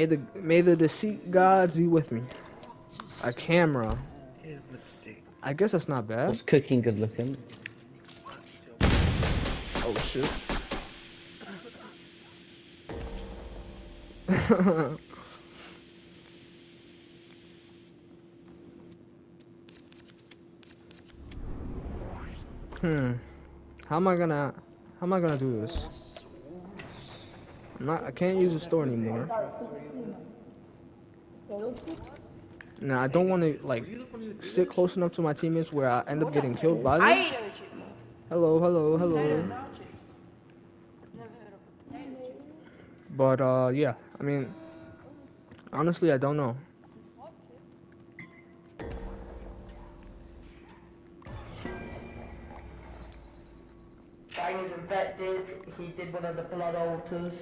May the may the deceit gods be with me. A camera. I guess that's not bad. Was cooking good looking? Oh shit. hmm. How am I gonna how am I gonna do this? Not I can't use the store anymore. No, I don't want to like sit close enough to my teammates where I end up getting killed by them. I ate a chip. Hello, hello, hello. not chips. Never had a potato chip. But uh, yeah. I mean, honestly, I don't know. Chang is infected. He did one of the blood altars.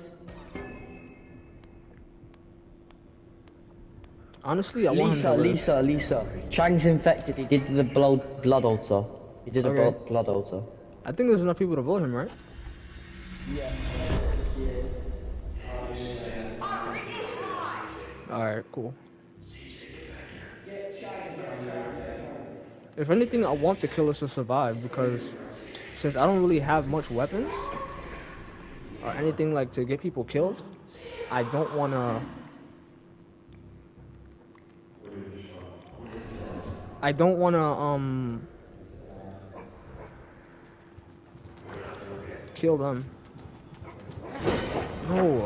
Honestly, I want him Lisa, to live. Lisa, Lisa. Chang's infected. He did the blood blood altar. He did a Okay. blood, blood altar. I think there's enough people to vote him, right? Yeah. Alright, cool. If anything, I want the killers to survive because since I don't really have much weapons or anything like to get people killed, I don't want to. I don't want to um kill them. No.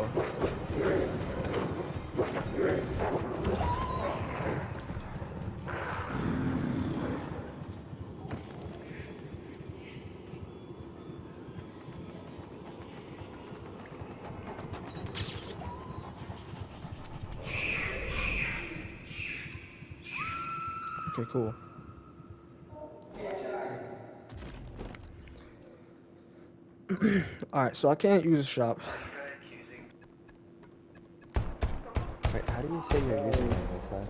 Okay, cool. Alright, so I can't use the shop. Wait, how do you say your username, Lisa?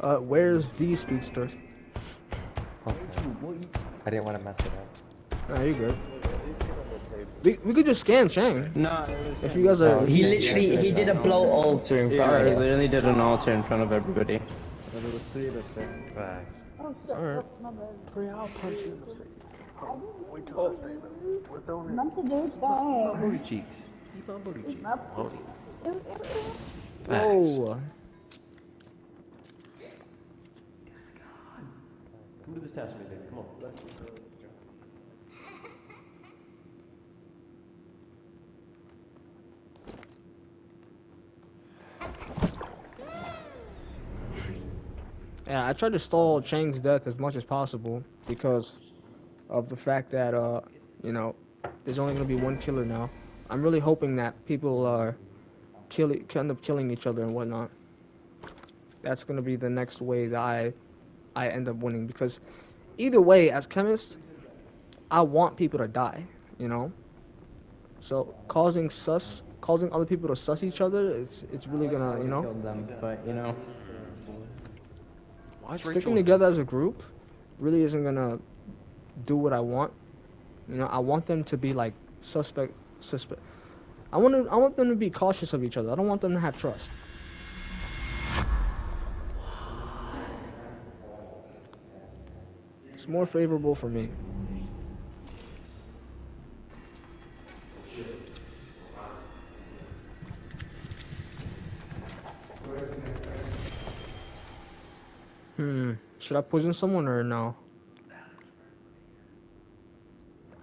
Uh, where's the speedster? Okay. I didn't want to mess it up. Nah, you good. We, we could just scan Chang. No, If you guys are. Oh, He literally he did a blood altar in front I of us. literally did an altar in front of everybody. It was three to six. Right. Alright. Booty cheeks. Keep on booty cheeks. Booty. Whoa. Come to this task meeting. Yeah, I tried to stall Chang's death as much as possible because of the fact that, uh, you know, there's only gonna be one killer now. I'm really hoping that people are kill end up killing each other and whatnot. That's gonna be the next way that I, I end up winning because, either way, as chemist, I want people to die. You know. So causing sus, causing other people to sus each other, it's it's really gonna, you know. Them, but you know. Why is sticking Rachel? together as a group really isn't gonna do what I want. You know, I want them to be like suspect, suspect. I want to, I want them to be cautious of each other. I don't want them to have trust. It's more favorable for me. Hmm. Should I poison someone or no?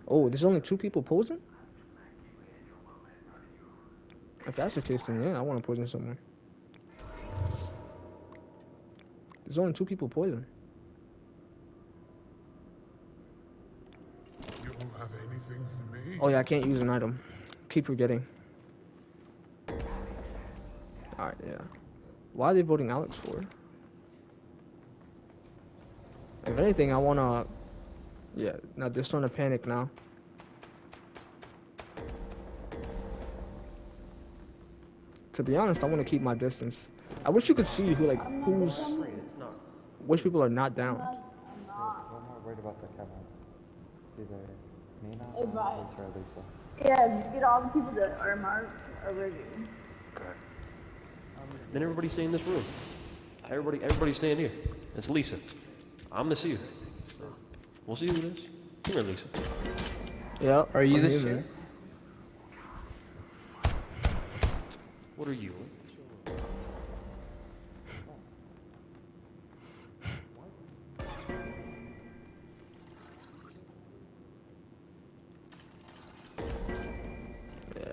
Oh, there's only two people poison? If that's the case, then yeah, I want to poison someone. There's only two people poison. You don't have anything for me? Oh yeah, I can't use an item. Keep forgetting. Alright, yeah. Why are they voting Alex for? If anything, I wanna... Yeah, now they're starting to panic now. To be honest, I want to keep my distance. I wish you could see who, like, who's... Which people are not down. I'm not worried about the camera. Either Nina or Lisa. Yeah, get all the people that are marked already. Okay. Then everybody stay in this room. Everybody, everybody stand here. It's Lisa. I'm the seer. We'll see who it is. Come here, Lisa. Yep. Are you I'm the here, seer? What are you?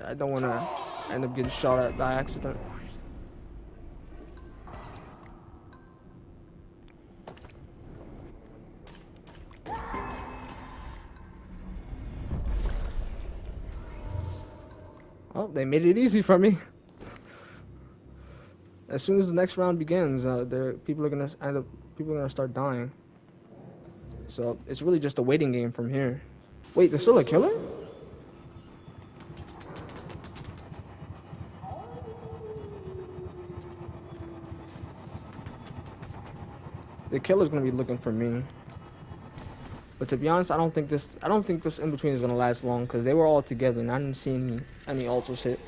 I don't want to end up getting shot at by accident. They made it easy for me. As soon as the next round begins, uh, there people are gonna end up people are gonna start dying. So it's really just a waiting game from here. Wait, there's still a killer? The killer's gonna be looking for me. But to be honest, I don't think this I don't think this in between is gonna last long because they were all together and I didn't see any any altars hit.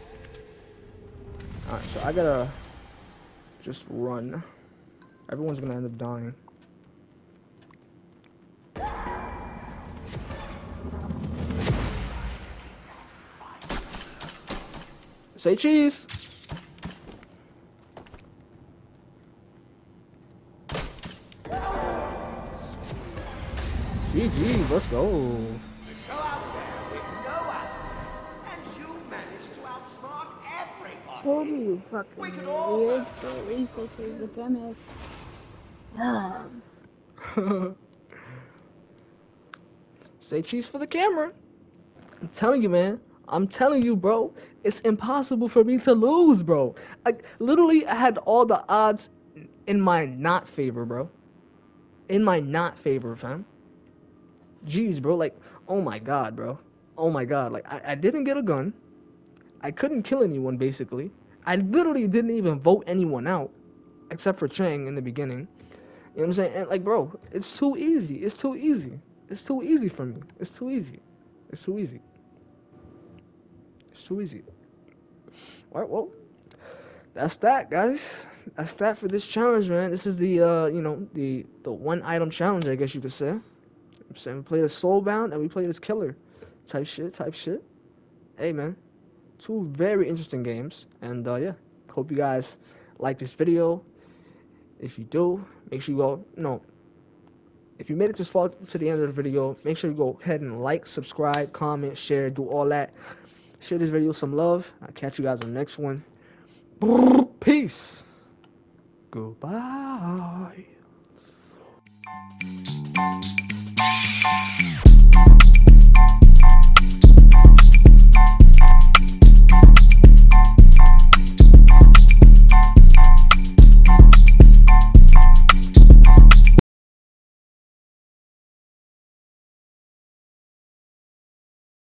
Alright, so I gotta just run. Everyone's gonna end up dying. Say cheese. GG, let's go. Go out there with no allies, and you managed to outsmart everybody. Told you, you fucking We could all weird. learn So researchers the premise. Um, Say cheese for the camera. I'm telling you, man. I'm telling you, bro. It's impossible for me to lose, bro. Like literally, I had all the odds in my not favor, bro. In my not favor, fam. Jeez, bro. Like, oh my god, bro. Oh my god. Like, I, I didn't get a gun. I couldn't kill anyone, basically. I literally didn't even vote anyone out, except for Chang in the beginning. You know what I'm saying? And like, bro, it's too easy. It's too easy. It's too easy for me. It's too easy. It's too easy. It's too easy. All right, well, that's that, guys. That's that for this challenge, man. This is the, uh, you know, the the one item challenge, I guess you could say. I'm saying we played as Soulbound and we played as Killer, type shit, type shit. Hey, man, two very interesting games, and uh, yeah, hope you guys like this video. If you do, make sure you go. No, if you made it this far to the end of the video, make sure you go ahead and like, subscribe, comment, share, do all that. Share this video some love. I'll catch you guys on the next one. Peace. Goodbye.